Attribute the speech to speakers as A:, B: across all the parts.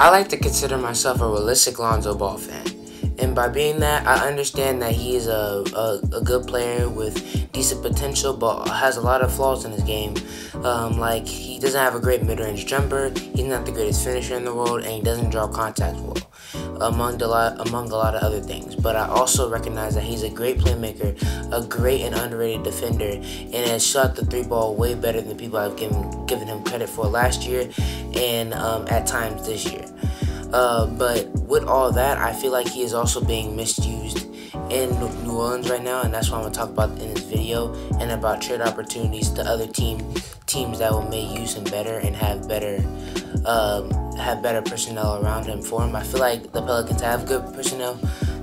A: I like to consider myself a realistic Lonzo Ball fan. And by being that, I understand that he is a, a, a, good player with decent potential, but has a lot of flaws in his game. Um, like, he doesn't have a great mid range jumper, he's not the greatest finisher in the world, and he doesn't draw contact well, among a, lot, among a lot of other things. But I also recognize that he's a great playmaker, a great and underrated defender, and has shot the three ball way better than the people have given, given him credit for last year and um, at times this year. Uh, but with all that, I feel like he is also being misused in New Orleans right now, and that's what I'm gonna talk about in this video, and about trade opportunities to other team teams that will may use him better and have better um, have better personnel around him for him. I feel like the Pelicans have good personnel,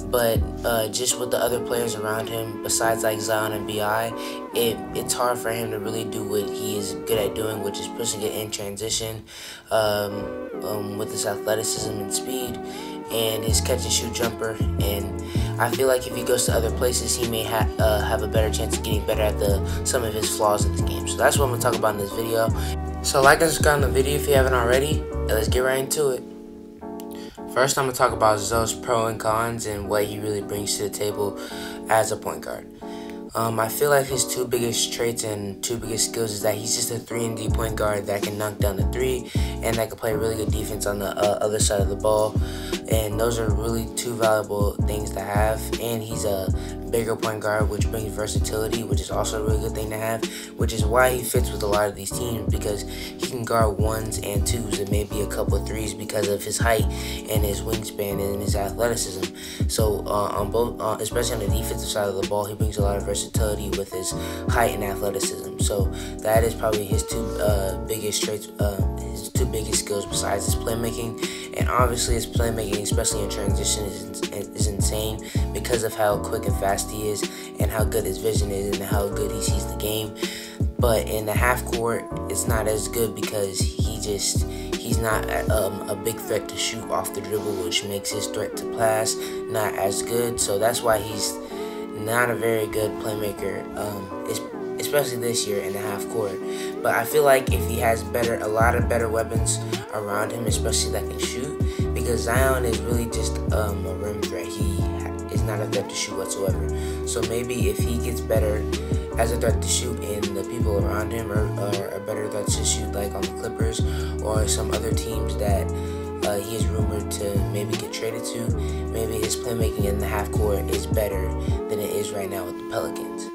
A: but uh, just with the other players around him, besides like Zion and Bi, it it's hard for him to really do what he is good at doing, which is pushing it in transition um, um, with his athleticism and speed and his catch and shoot jumper. And I feel like if he goes to other places, he may ha- uh, have a better chance of getting better at the some of his flaws in his game. So that's what I'm gonna talk about in this video. So like and subscribe on the video if you haven't already. And let's get right into it. First, I'm gonna talk about Zo's pros and cons and what he really brings to the table as a point guard. Um, I feel like his two biggest traits and two biggest skills is that he's just a 3 and D point guard that can knock down the three and that can play a really good defense on the uh, other side of the ball. And those are really two valuable things to have. And he's a bigger point guard, which brings versatility, which is also a really good thing to have, which is why he fits with a lot of these teams because he can guard ones and twos and maybe a couple threes because of his height and his wingspan and his athleticism. So uh, on both, uh, especially on the defensive side of the ball, he brings a lot of versatility with his height and athleticism. So that is probably his two uh, biggest traits, uh, his two biggest skills besides his playmaking. And obviously his playmaking, especially in transition, is, is insane because of how quick and fast he is and how good his vision is and how good he sees the game. But in the half court, it's not as good because he just he's not um, a big threat to shoot off the dribble, which makes his threat to pass not as good. So that's why he's not a very good playmaker, um, especially this year in the half court. But I feel like if he has better, a lot of better weapons around him, especially that can shoot, because Zion is really just um, a rim threat. He is not a threat to shoot whatsoever. So maybe if he gets better as a threat to shoot and the people around him are, are a better threat to shoot like on the Clippers or some other teams that uh, he is rumored to maybe get traded to, maybe his playmaking in the half court is better than it is right now with the Pelicans.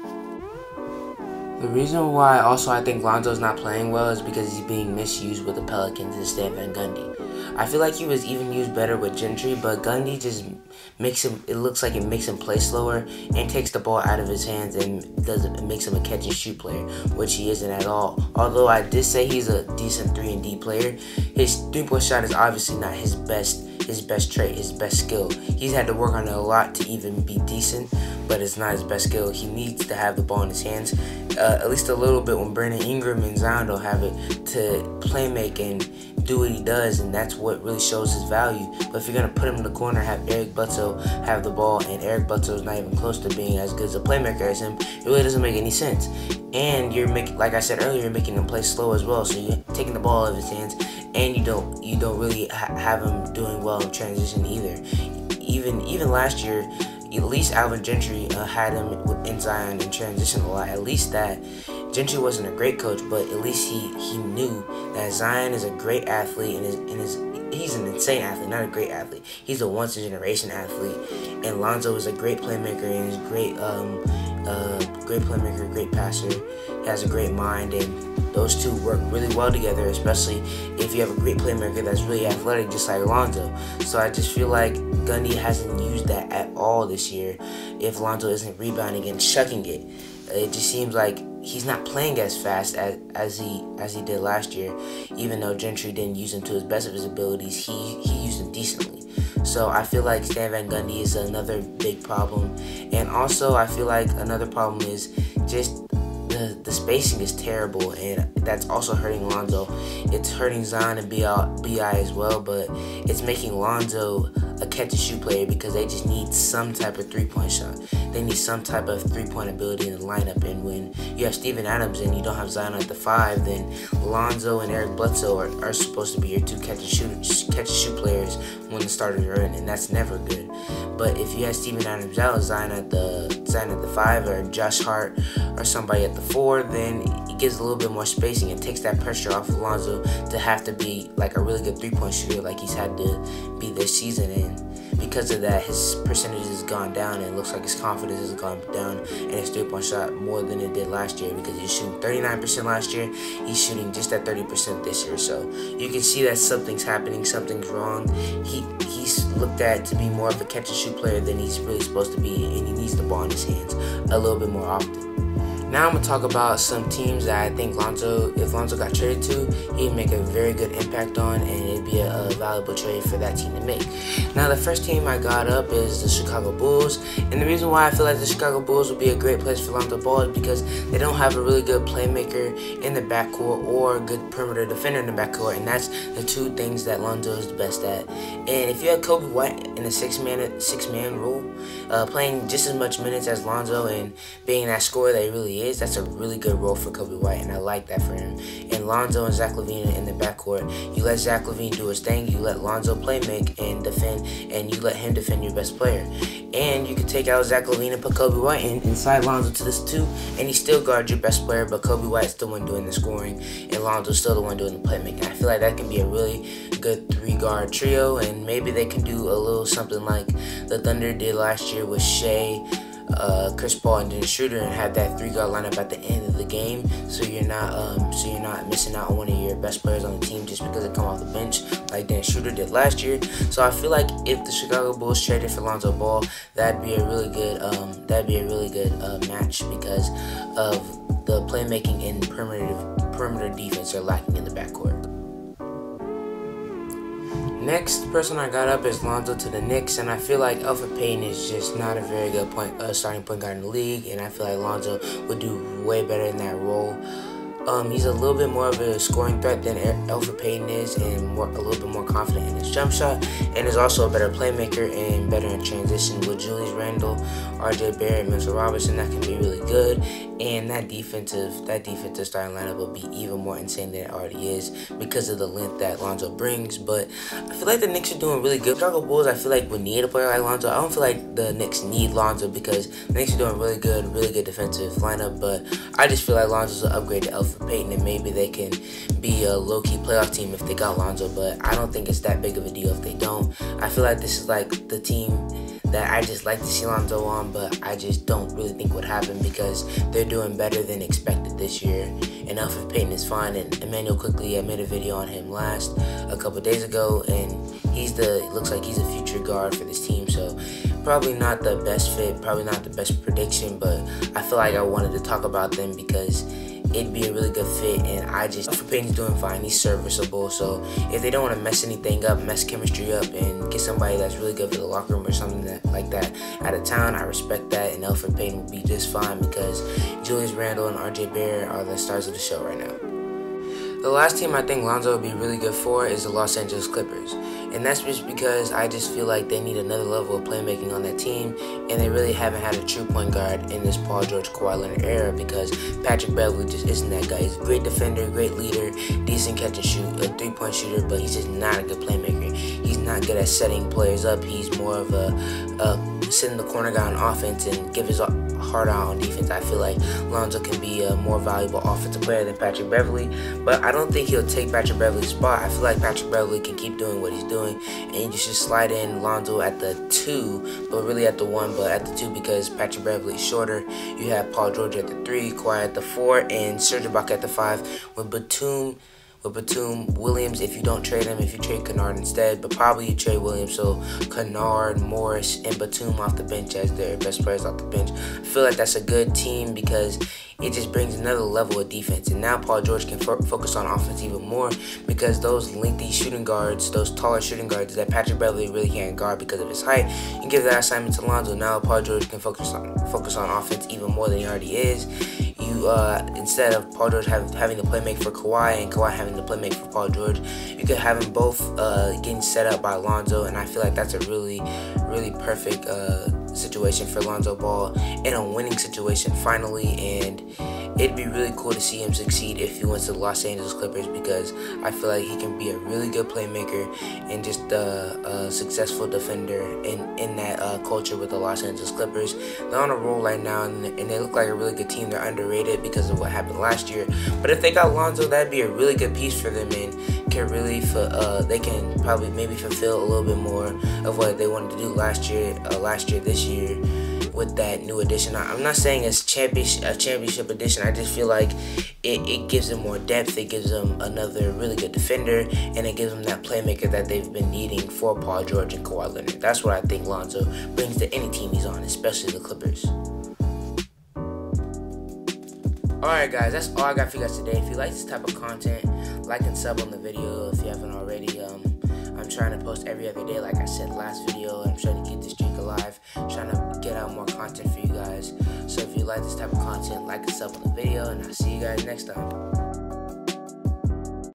A: The reason why also I think Lonzo's not playing well is because he's being misused with the Pelicans instead of Van Gundy. I feel like he was even used better with Gentry, but Gundy just makes him. It looks like it makes him play slower and takes the ball out of his hands and does it makes him a catch and shoot player, which he isn't at all. Although I did say he's a decent three and D player, his three point shot is obviously not his best his best trait, his best skill. He's had to work on it a lot to even be decent, but it's not his best skill. He needs to have the ball in his hands, uh, at least a little bit when Brandon Ingram and Zion don't have it to play make and do what he does, and that's what really shows his value. But if you're gonna put him in the corner, have Eric Bledsoe have the ball, and Eric is not even close to being as good as a playmaker as him, it really doesn't make any sense. And you're making, like I said earlier, you're making him play slow as well. So you're taking the ball out of his hands, and you don't you don't really ha- have him doing well in transition either. Even even last year, at least Alvin Gentry uh, had him in Zion in transition a lot. At least that Gentry wasn't a great coach, but at least he he knew that Zion is a great athlete and is and is he's an insane athlete, not a great athlete. He's a once in a generation athlete, and Lonzo is a great playmaker and is great um uh great playmaker, great passer. He has a great mind and those two work really well together, especially if you have a great playmaker that's really athletic, just like Lonzo. So I just feel like Gundy hasn't used that at all this year. If Lonzo isn't rebounding and chucking it, it just seems like he's not playing as fast as, as he as he did last year. Even though Gentry didn't use him to his best of his abilities, he he used him decently. So I feel like Stan Van Gundy is another big problem, and also I feel like another problem is just the the spacing is terrible, and that's also hurting Lonzo. It's hurting Zion and Bi as well, but it's making Lonzo a catch and shoot player because they just need some type of three point shot. They need some type of three point ability in the lineup. And when you have Steven Adams and you don't have Zion at the five, then Lonzo and Eric Bledsoe are, are supposed to be your two catch and shoot catch and shoot players when the starters are in, and that's never good. But if you have Steven Adams out, Zion at the Zion at the five, or Josh Hart, or somebody at the four, then it gives a little bit more spacing and takes that pressure off Alonzo to have to be like a really good three point shooter like he's had to be this season. And because of that, his percentage has gone down, and it looks like his confidence has gone down, and his three point shot more than it did last year because he's shooting 39% last year. He's shooting just at 30% this year. So you can see that something's happening, something's wrong. He he's looked at to be more of a catch and shoot player than he's really supposed to be, and he needs the ball in his hands a little bit more often. Now I'm gonna talk about some teams that I think Lonzo, if Lonzo got traded to, he'd make a very good impact on, and it'd be a, a, valuable trade for that team to make. Now the first team I got up is the Chicago Bulls, and the reason why I feel like the Chicago Bulls would be a great place for Lonzo Ball is because they don't have a really good playmaker in the backcourt or a good perimeter defender in the backcourt, and that's the two things that Lonzo is the best at. And if you had Coby White in a six man six man role, uh, playing just as much minutes as Lonzo and being that scorer that he really is, that's a really good role for Coby White, and I like that for him. And Lonzo and Zach LaVine in the backcourt, you let Zach LaVine do his thing, you let Lonzo play make and defend, and you let him defend your best player. And you can take out Zach LaVine and put Coby White in, inside Lonzo to this too, and he still guards your best player, but Coby White's the one doing the scoring, and Lonzo's still the one doing the playmaking. I feel like that can be a really good three guard trio, and maybe they can do a little something like the Thunder did last year with Shai uh, Chris Paul and Dennis Schroeder and have that three guard lineup at the end of the game, so you're not um, so you're not missing out on one of your best players on the team just because they come off the bench like Dennis Schroeder did last year. So I feel like if the Chicago Bulls traded for Lonzo Ball, that'd be a really good um, that'd be a really good uh, match because of the playmaking and perimeter perimeter defense are lacking in the backcourt. Next person I got up is Lonzo to the Knicks, and I feel like Elfrid Payton is just not a very good point uh, starting point guard in the league, and I feel like Lonzo would do way better in that role. Um, he's a little bit more of a scoring threat than Elfrid Payton is, and more, a little bit more confident in his jump shot, and is also a better playmaker and better in transition with Julius Randle, R.J. Barrett, Mitchell Robinson. That can be really good, and that defensive that defensive starting lineup will be even more insane than it already is because of the length that Lonzo brings. But I feel like the Knicks are doing really good. Chicago Bulls, I feel like would need a player like Lonzo. I don't feel like the Knicks need Lonzo because the Knicks are doing really good, really good defensive lineup. But I just feel like Lonzo's an upgrade to Elfrid for Payton, and maybe they can be a low key playoff team if they got Lonzo. But I don't think it's that big of a deal if they don't. I feel like this is like the team that I just like to see Lonzo on, but I just don't really think would happen because they're doing better than expected this year. And Elfrid Payton is fine, and Immanuel Quickley I made a video on him last a couple days ago, and he's the looks like he's a future guard for this team. So probably not the best fit, probably not the best prediction, but I feel like I wanted to talk about them because it'd be a really good fit. And I just, for Payton's doing fine. He's serviceable. So if they don't want to mess anything up, mess chemistry up, and get somebody that's really good for the locker room or something that, like that out of town, I respect that. And Elfrid Payton will be just fine because Julius Randle and RJ Barrett are the stars of the show right now. The last team I think Lonzo would be really good for is the Los Angeles Clippers. And that's just because I just feel like they need another level of playmaking on that team, and they really haven't had a true point guard in this Paul George Kawhi Leonard era because Patrick Beverley just isn't that guy. He's a great defender, great leader, decent catch and shoot, a three point shooter, but he's just not a good playmaker. He's not good at setting players up. He's more of a, a sitting the corner guy on offense and give his heart out on defense. I feel like Lonzo can be a more valuable offensive player than Patrick Beverley, but I don't think he'll take Patrick Beverley's spot. I feel like Patrick Beverley can keep doing what he's doing, and you should slide in Lonzo at the two, but really at the one, but at the two because Patrick Beverley's shorter. You have Paul George at the three, Kawhi at the four, and Serge Ibaka at the five, with Batum with Batum, Williams, if you don't trade him, if you trade Kennard instead, but probably you trade Williams. So Kennard, Morris, and Batum off the bench as their best players off the bench. I feel like that's a good team because it just brings another level of defense. And now Paul George can fo- focus on offense even more because those lengthy shooting guards, those taller shooting guards that Patrick Beverley really can't guard because of his height, and give that assignment to Lonzo. Now Paul George can focus on focus on offense even more than he already is. You you uh, instead of Paul George have, having to play make for Kawhi and Kawhi having to play make for Paul George, you could have them both uh, getting set up by Lonzo, and I feel like that's a really, really perfect uh, situation for Lonzo Ball in a winning situation finally, and it'd be really cool to see him succeed if he went to the Los Angeles Clippers because I feel like he can be a really good playmaker and just a, successful defender in, in that uh, culture with the Los Angeles Clippers. They're on a roll right now and, and, they look like a really good team. They're underrated because of what happened last year. But if they got Lonzo, that'd be a really good piece for them and can really, uh, they can probably maybe fulfill a little bit more of what they wanted to do last year, uh, last year, this year with that new edition. I'm not saying it's championship a championship edition. I just feel like it, it gives them more depth. It gives them another really good defender, and it gives them that playmaker that they've been needing for Paul George and Kawhi Leonard. That's what I think Lonzo brings to any team he's on, especially the Clippers. Alright guys, that's all I got for you guys today. If you like this type of content, like and sub on the video if you haven't already. Um, I'm trying to post every other day, like I said last video. I'm trying to keep this streak alive, trying to get out more content for you guys. So if you like this type of content, like and sub on the video, and I'll see you guys next time.